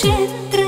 क्षत्र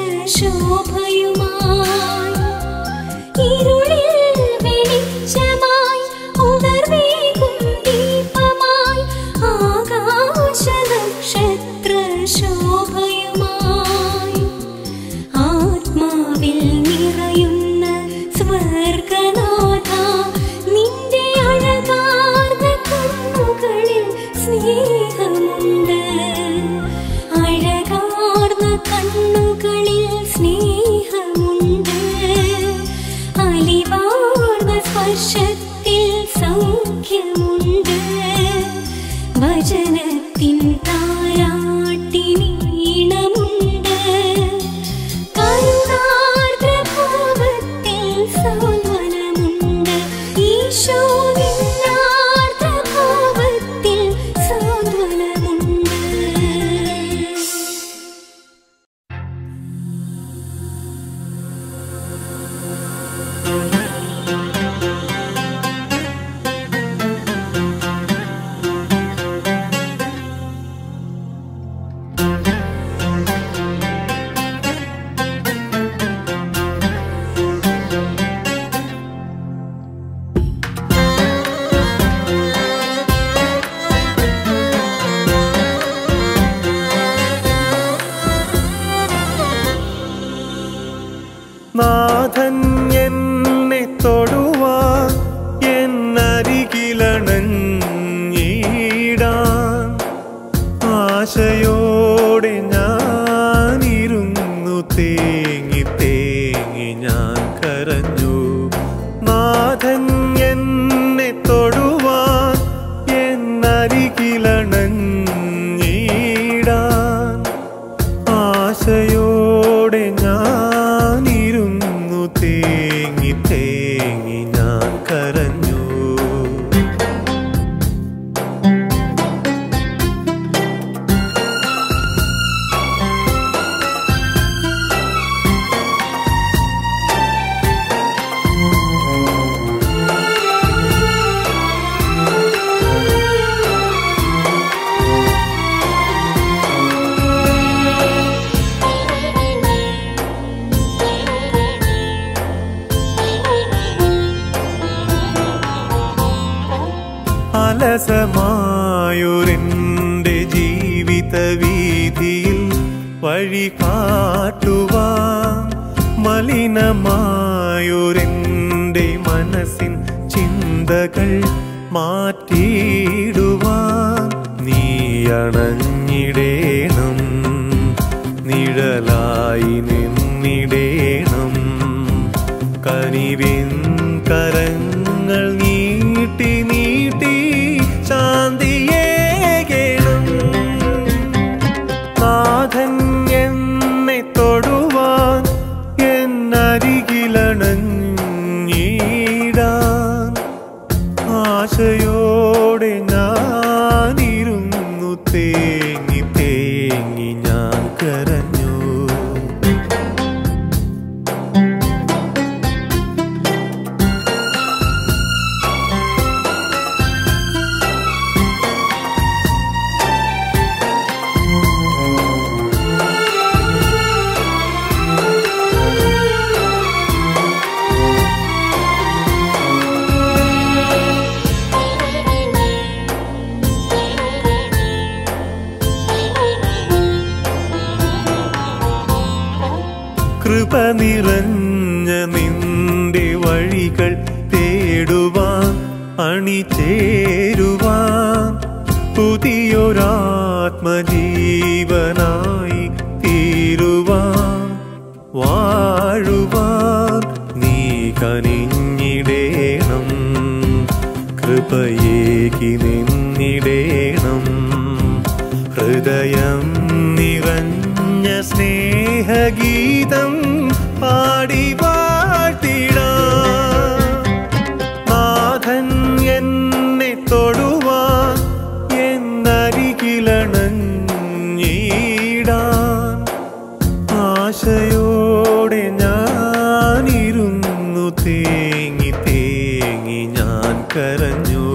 കരഞ്ഞു.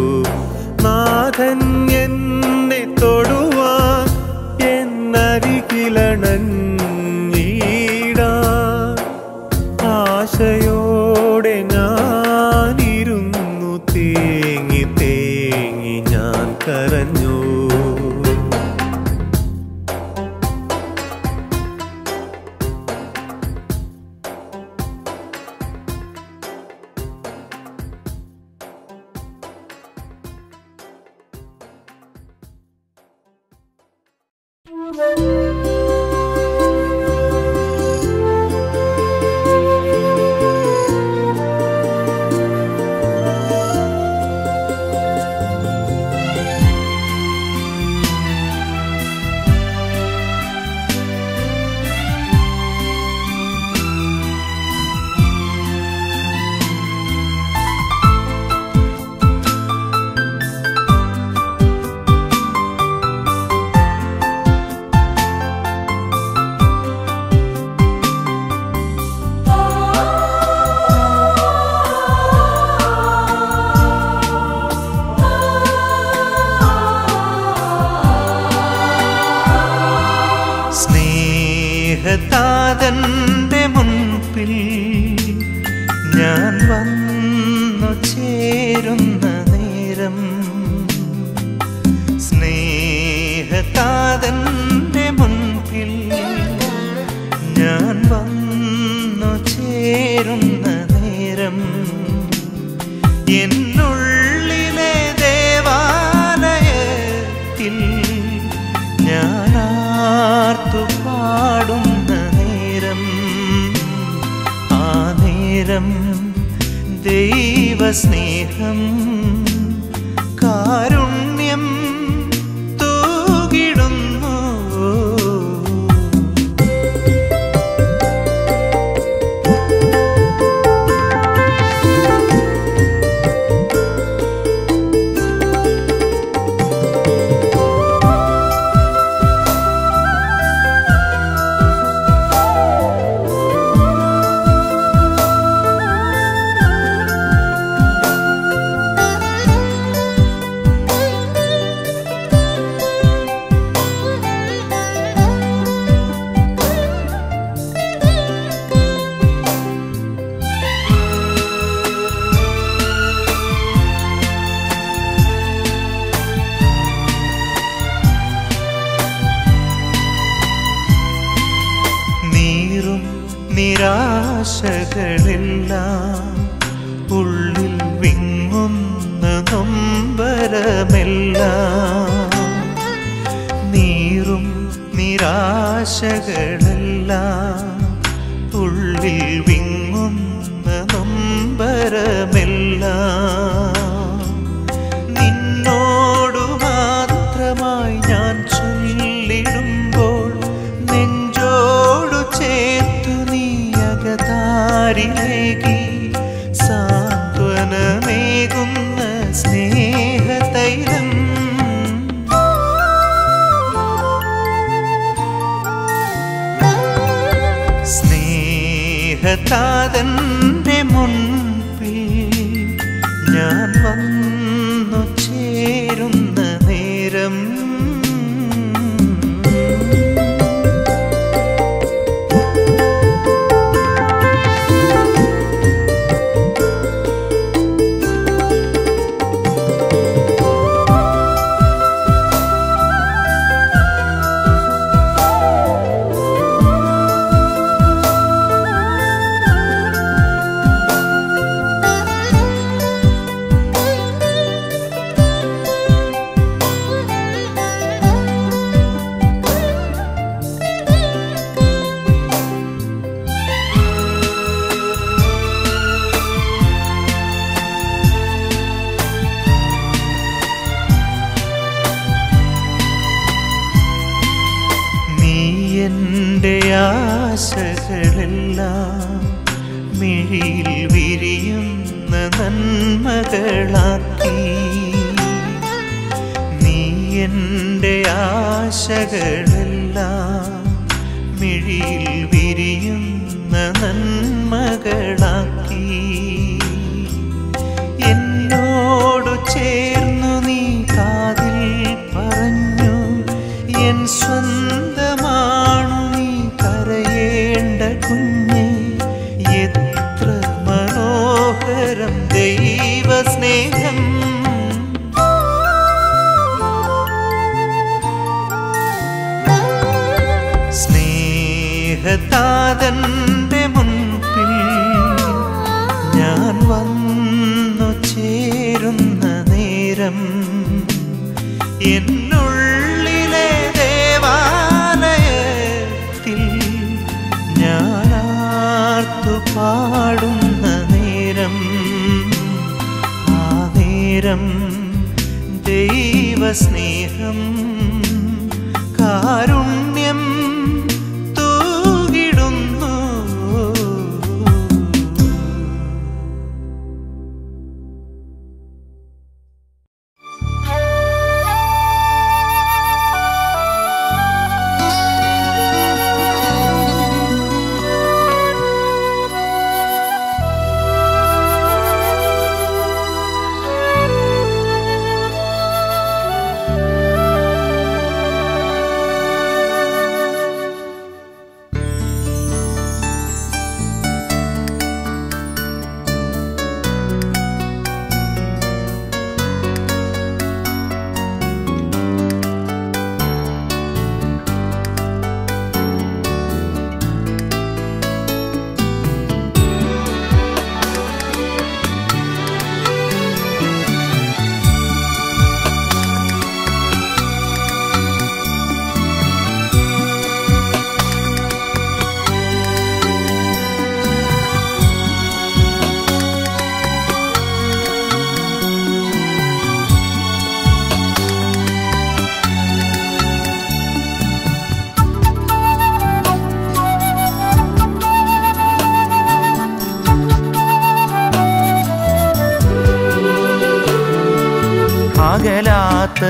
മിഴിയിൽ വിരിയുന്ന നന്മകൾ.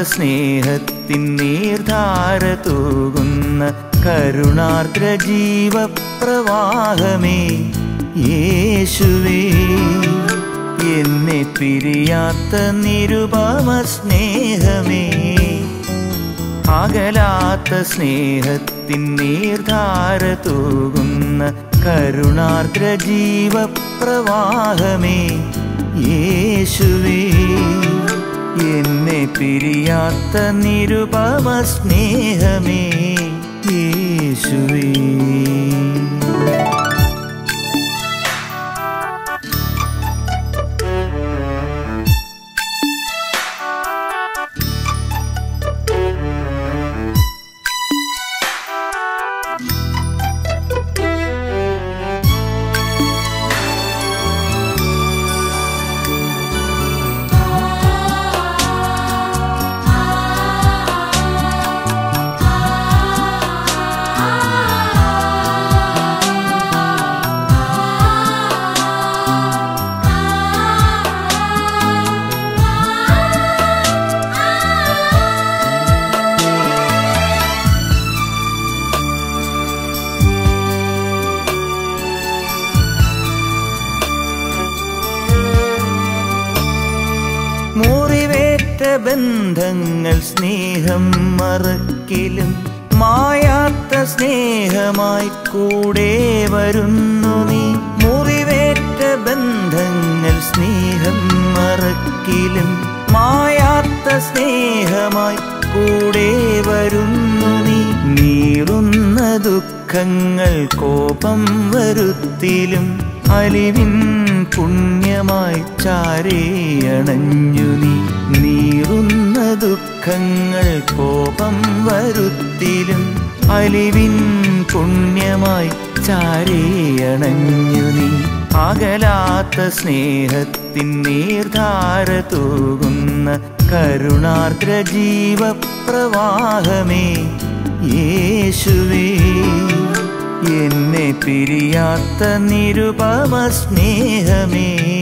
സ്നേഹത്തിൻ നീർധാര തൂകുന്ന കരുണാർദ്ര ജീവപ്രവാഹമേ യേശുവേ എന്നെ പിരിയാത്ത നിരുപമ സ്നേഹമേ. അകലാത്ത സ്നേഹത്തിൻ നീർധാര തൂകുന്ന കരുണാർദ്ര ജീവപ്രവാഹമേ യേശുവേ. എന്നെ പിരിയാത്ത നിരുപമ സ്നേഹമേ യേശുവേ. ബന്ധങ്ങൾ സ്നേഹം മറക്കിലും മായാത്ത സ്നേഹമായി കൂടെ വരുന്നു നീ. മുറിവേറ്റ ബന്ധങ്ങൾ സ്നേഹം മറക്കിലും മായാത്ത സ്നേഹമായി കൂടെ വരുന്നു നീ. നീറുന്ന ദുഃഖങ്ങൾ കോപം വരുത്തിലും അലിവിൻ പുണ്യമായി ചാരേയണഞ്ഞു നീ. നീറുന്ന ദുഃഖങ്ങൾ കോപം വരുത്തിലും അലിവിൻ പുണ്യമായി ചാരിയണഞ്ഞു നീ. അകലാത്ത സ്നേഹത്തിൻ നീർധാര തൂകുന്ന കരുണാർദ്ര ജീവപ്രവാഹമേ യേശുവേ. എന്നെ പിരിയാത്ത നിരുപമ സ്നേഹമേ.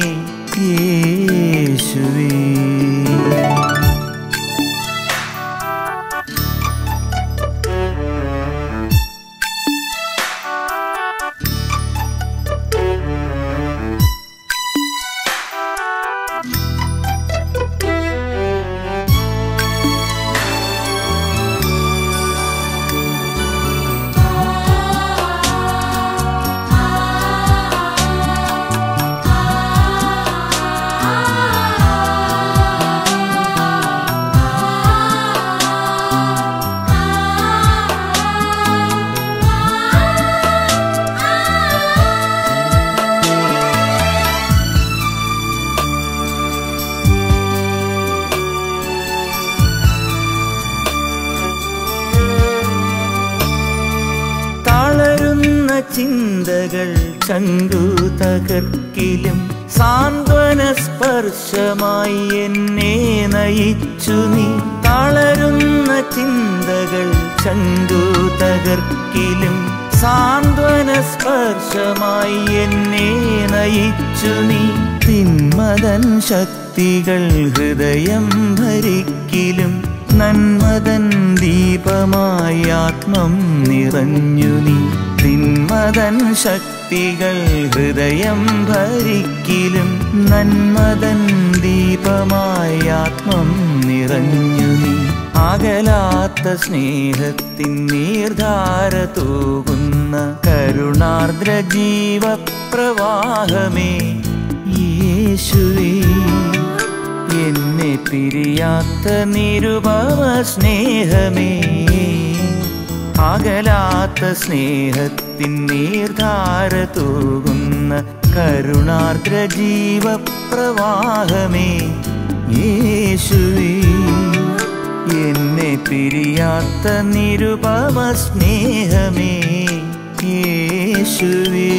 തൂകുന്ന കരുണാർദ്ര ജീവപ്രവാഹമേ യേശുവേ എന്നെ പിരിയാത്ത നിരുപമ സ്നേഹമേ. അകലാത്ത സ്നേഹത്തിൻ നീർധാര തൂകുന്ന കരുണാർദ്ര ജീവപ്രവാഹമേ യേശുവേ. എന്നെ പിരിയാത്ത നിരുപമ സ്നേഹമേ യേശുവേ.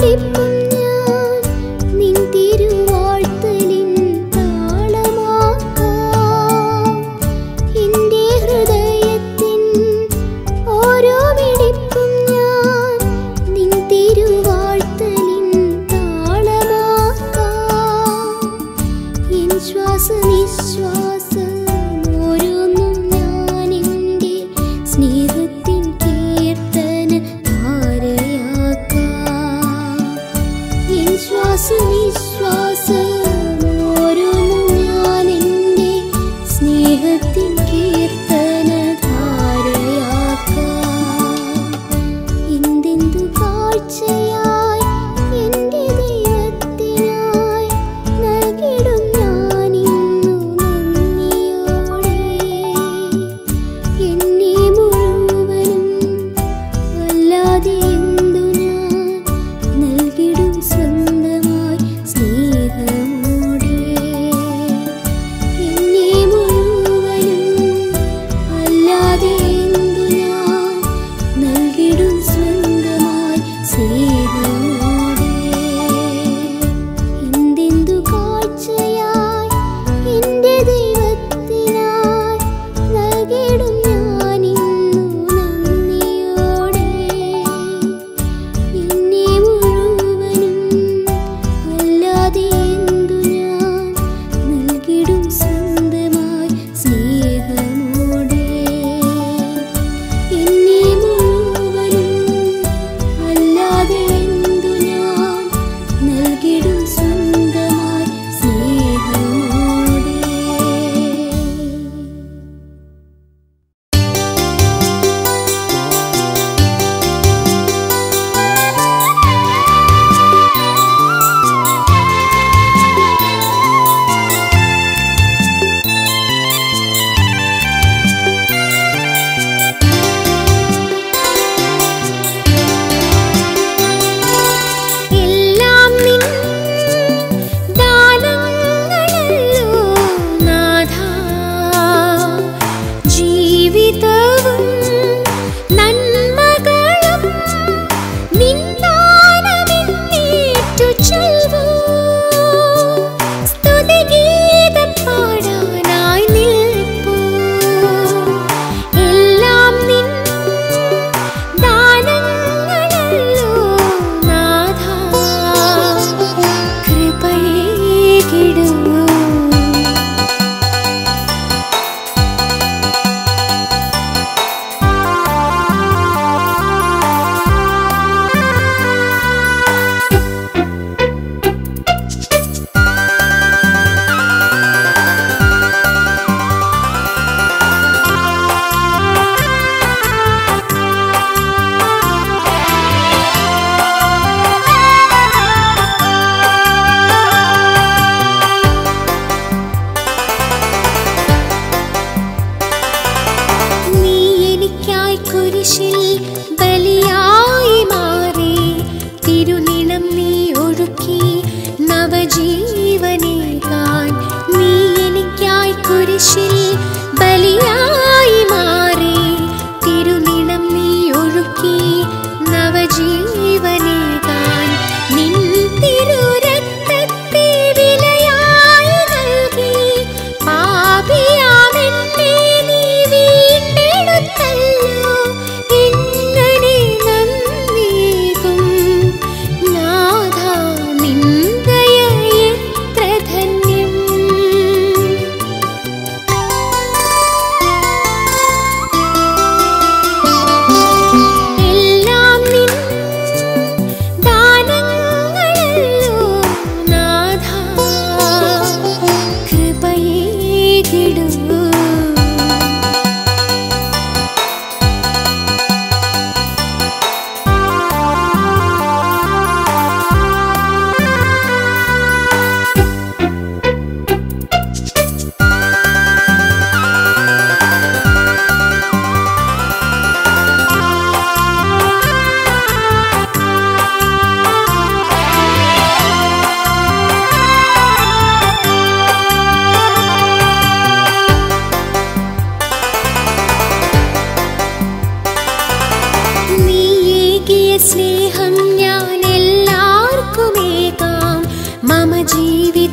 பிடிப்பு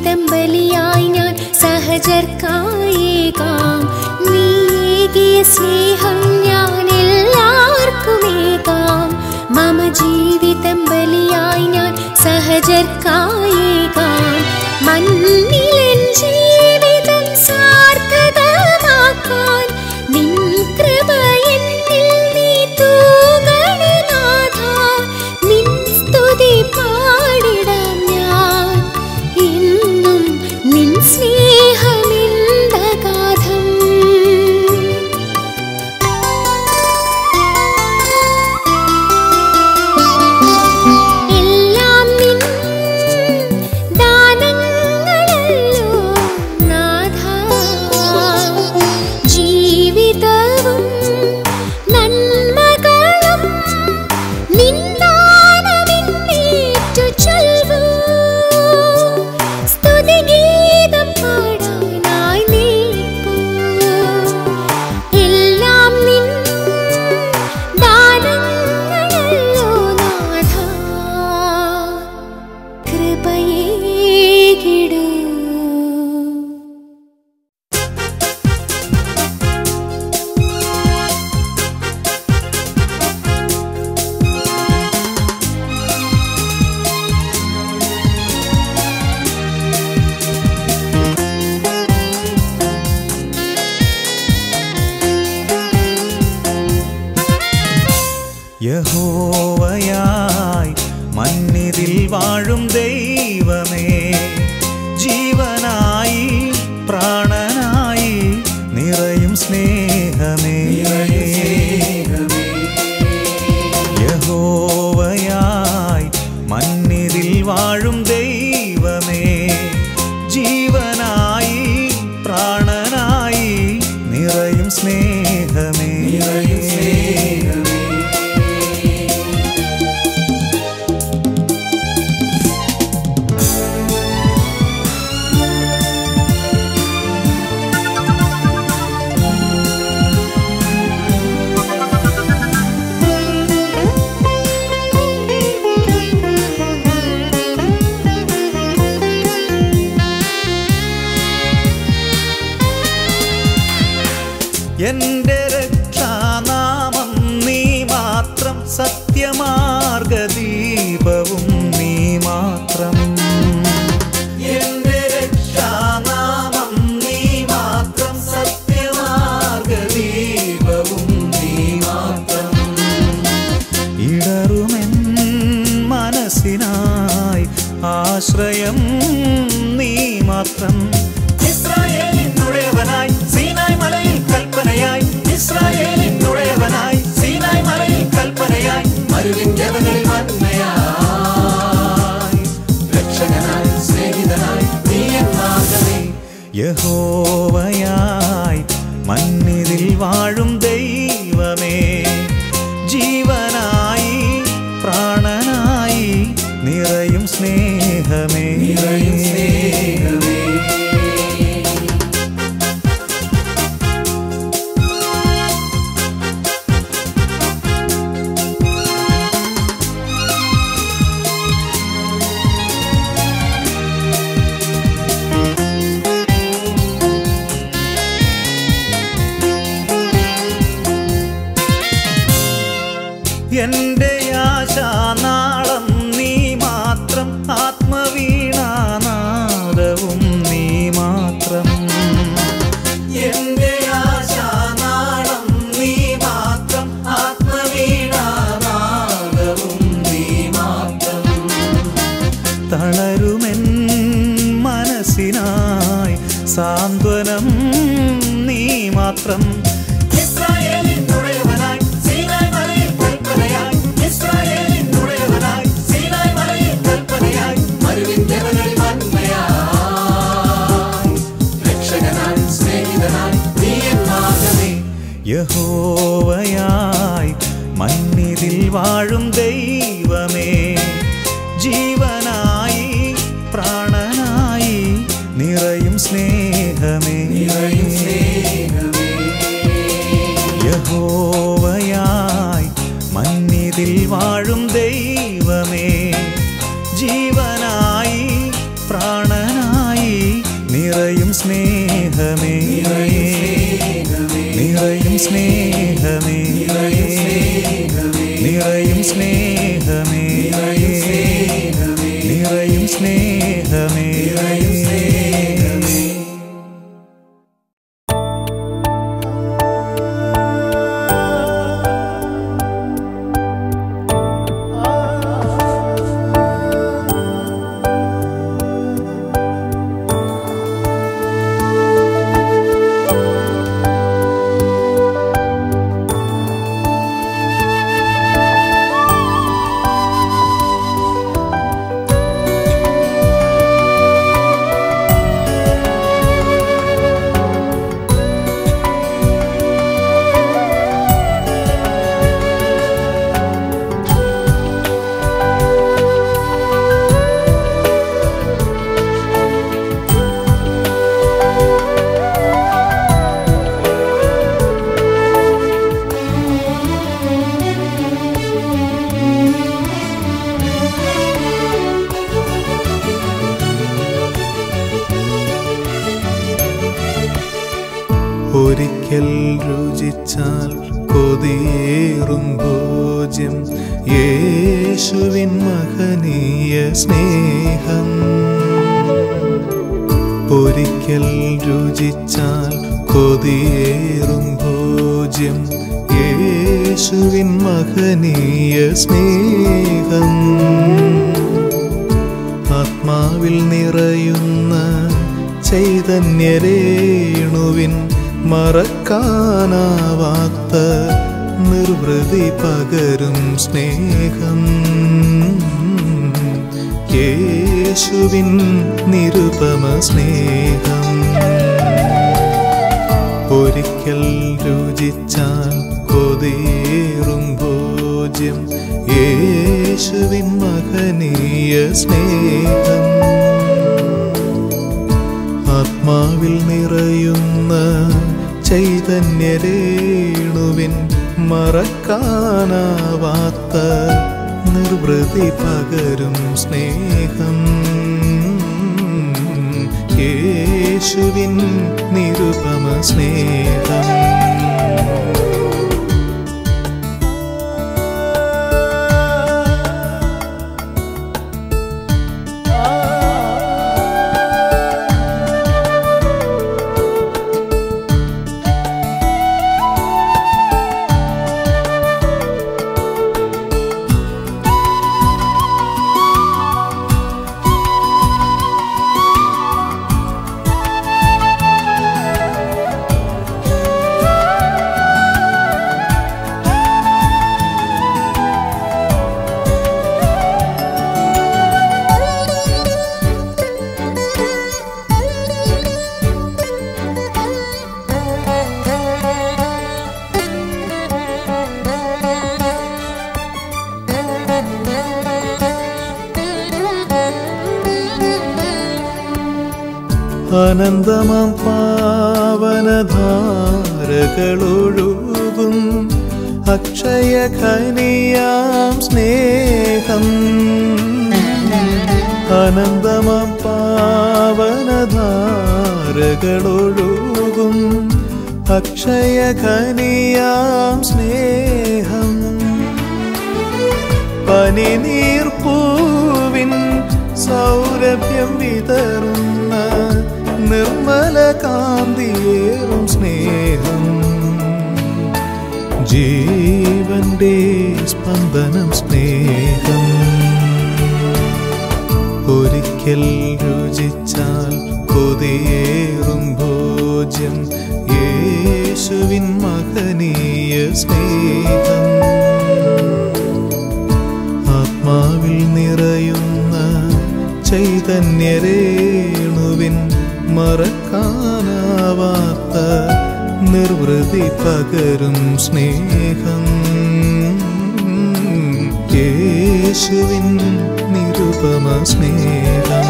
ജീവിതം ബലിയായി ഞാൻ സഹജർക്കായേക്കാം നീകിയ സ്നേഹം ഞാൻ എല്ലാവർക്കുമേകാം മമ ജീവിതം ബലിയായി ഞാൻ സഹജർക്കായേക്കാം മണ്ണിലെൻ ജീവിതം ഒരിക്കൽ രുചിച്ചാൽ കൊതിയേറും ഭോജ്യം. യേശുവിൻ മഹനീയ സ്നേഹം. ഒരിക്കൽ രുചിച്ചാൽ കൊതിയേറും ഭോജ്യം. യേശുവിൻ മഹനീയ സ്നേഹം. ആത്മാവിൽ നിറയുന്ന ചൈതന്യരേണുവിൻ മറക്കാനാവാത്ത നിർവൃതി പകരും സ്നേഹം. യേശുവിൻ നിരുപമ സ്നേഹം. ഒരിക്കൽ രുചിച്ചാൽ കൊതിയേറും ഭോജ്യം. യേശുവിൻ മഹനീയ സ്നേഹം. ആത്മാവിൽ നിറയുന്ന ചൈതന്യരേണുവിൻ മറക്കാനാവാത്ത നിർവൃതി പകരും സ്നേഹം. യേശുവിൻ നിരുപമ സ്നേഹം. പാവനധാരകളൊഴുകും. അക്ഷയ ഖനിയാം സ്നേഹം. അനന്തമാം പാവനധാരകളൊഴുകും. അക്ഷയ ഖനിയാം സ്നേഹം. പനിനീർപ്പൂവിൻ സൗരഭ്യം വിതറുന്ന നിർമ്മല കാന്തിയേറും സ്നേഹം. ജീവന്റെ സ്പന്ദനം സ്നേഹം. ഒരിക്കൽ രുചിച്ചാൽ കൊതിയേറും ഭോജ്യം യേശുവിൻ മകനീയ സ്നേഹം. ആത്മാവിൽ നിറയുന്ന ചൈതന്യരേണുവിൻ മറക്കാനാവാത്ത നിർവൃതി പകരും സ്നേഹം. യേശുവിൻ നിരുപമ സ്നേഹം.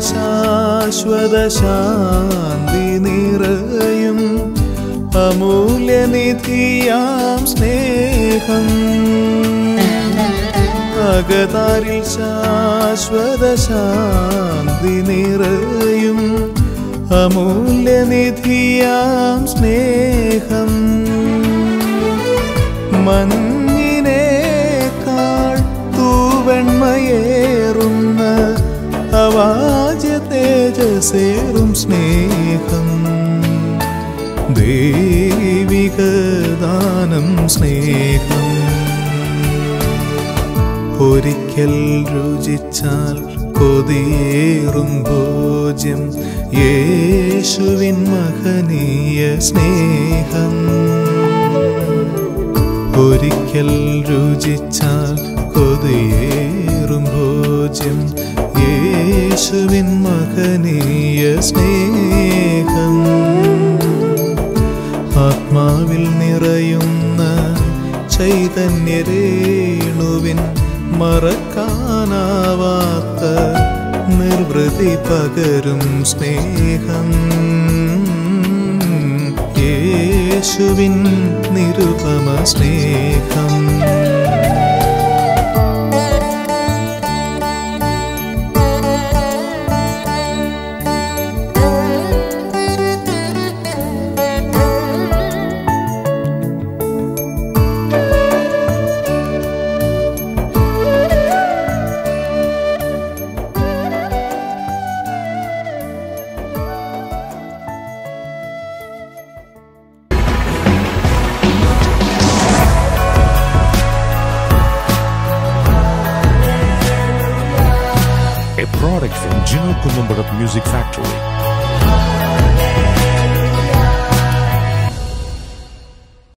ശാശ്വത ശാന്തി നിറയും. അമൂല്യനിധിയാം സ്നേഹം. അകതാരിൽ ശാശ്വത ശാന്തി നിറയും. അമൂല്യനിധിയാം സ്നേഹം. മഞ്ഞിനേക്കാൾ തൂവെണ്മയേറുന്ന അവാജ്യ തേജസേറും സ്നേഹം. ദൈവിക ദാനം സ്നേഹം. ഒരിക്കൽ രുചിച്ചാൽ കൊതിയേറും ഭോജ്യം. യേശുവിൻ മഹനീയ സ്നേഹം. ഒരിക്കൽ രുചിച്ചാൽ കൊതിയേറും ഭോജ്യം. യേശുവിൻ മഹനീയ സ്നേഹം. ആത്മാവിൽ നിറയുന്ന ചൈതന്യരേണുവിൻ മറക്കാനാവാത്ത നിർവൃതി പകരും സ്നേഹം. യേശുവിൻ നിരുപമ സ്നേഹം.